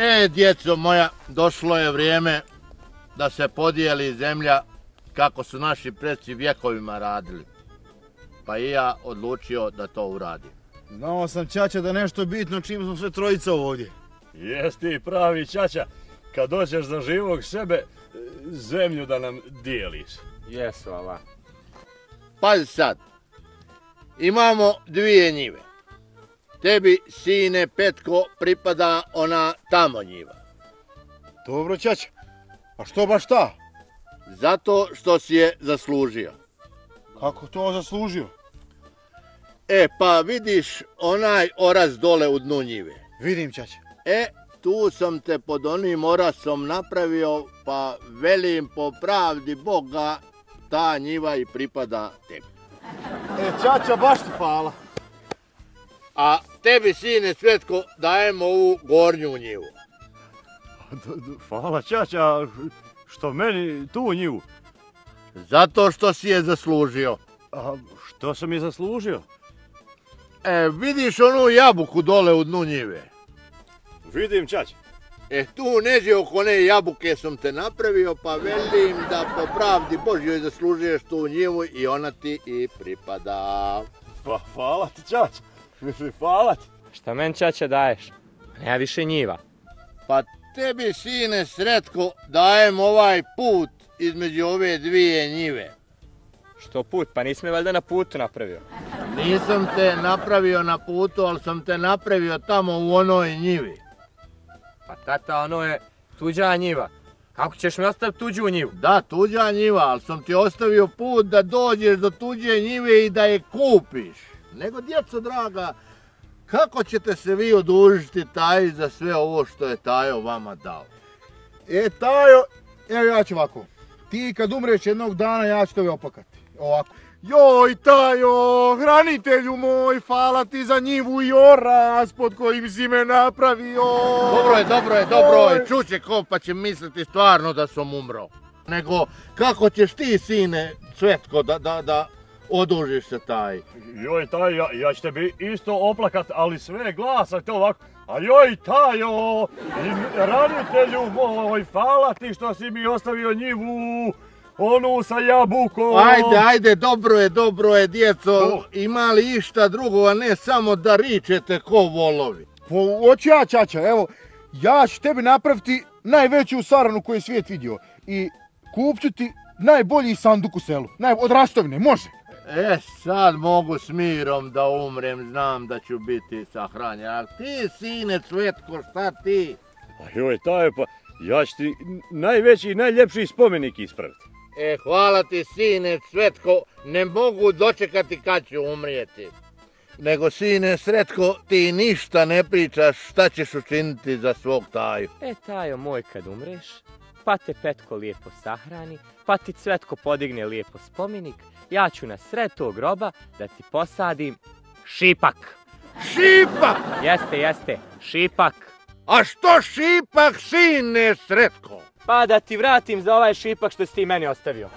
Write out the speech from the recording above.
E, djeco moja, došlo je vrijeme da se podijeli zemlja kako su naši predci vjekovima radili. Pa i ja odlučio da to uradim. Znao sam Čača da nešto bitno čim smo sve trojica ovdje. Jesi ti pravi čača, kad dođeš za živog sebe, zemlju da nam dijeliš. Jesu, vala. Pazi sad, imamo dvije njive. Tebi, sine Petko, pripada ona tamo njiva. Dobro Čača. A što baš ta? Zato što si je zaslužio. Kako to zaslužio? E, pa vidiš onaj oraz dole u dnu njive. Vidim Čača. E, tu sam te pod onim orasom napravio, pa velim po pravdi Boga, ta njiva i pripada tebi. E Čača, baš ti hvala. A tebi, sine Svetko, dajemo ovu gornju njivu. Hvala čača, što meni tu njivu. Zato što si je zaslužio. A što sam je zaslužio? E, vidiš onu jabuku dole u dnu njive? Vidim čača. E, tu neđe oko one jabuke sam te napravio, pa velim da po pravdi Božjoj zaslužuješ tu njivu i ona ti i pripada. Pa hvala ti čača. Mislim, hvala ti. Šta men čača daješ? Nema više njiva. Pa tebi, sine Sretko, dajem ovaj put između ove dvije njive. Što put? Pa nisi me valjda na putu napravio. Nisam te napravio na putu, ali sam te napravio tamo u onoj njivi. Pa tata, ono je tuđa njiva. Kako ćeš mi ostaviti tuđu njivu? Da, tuđa njiva, ali sam ti ostavio put da dođeš do tuđe njive i da je kupiš. Nego, djeco draga, kako ćete se vi odužiti taj za sve ovo što je Tajo vama dao? E Tajo, evo ja ću ovako. Ti kad umreš jednog dana ja ću tebe oplakati. Ovako. Joj Tajo, hranitelju moj, hvala ti za njivu i oras pod kojim si me napravio. Dobro je, dobro je, dobro je. Čuće ko pa će misliti stvarno da sam umro. Nego, kako ćeš ti, sine, Cvetko, da, da, da odužiš se taj? Joj taj, ja, ja ću tebi isto oplakat, ali sve glasa te ovako. A joj tajo, i ranitelju moj, hvala ti što si mi ostavio njivu, onu sa jabukom. Ajde, ajde, dobro je, dobro je, djeco. O. Ima li išta drugo, a ne samo da ričete ko volovi? Po, hoću ja Čača, evo, ja ću tebi napraviti najveću saranu koju je svijet vidio. I kupću ti najbolji sanduk u selu. Naj, od rastovine, može. E, sad mogu s mirom da umrem, znam da ću biti sahranjen. A ti, sine Cvetko, šta ti? A joj taj, pa ja ću ti najveći i najljepši spomenik ispraviti. E, hvala ti, sine Cvetko, ne mogu dočekati kad ću umrijeti. Nego, sine Sretko, ti ništa ne pričaš šta ćeš učiniti za svog taju. E, tajo moj kad umreš, pa te Petko lijepo sahrani, pa ti Cvetko podigne lijepo spomenik, ja ću na sred tog groba da ti posadim šipak. Šipak! Jeste, jeste, šipak. A što šipak, sine Sretko? Pa da ti vratim za ovaj šipak što si ti meni ostavio.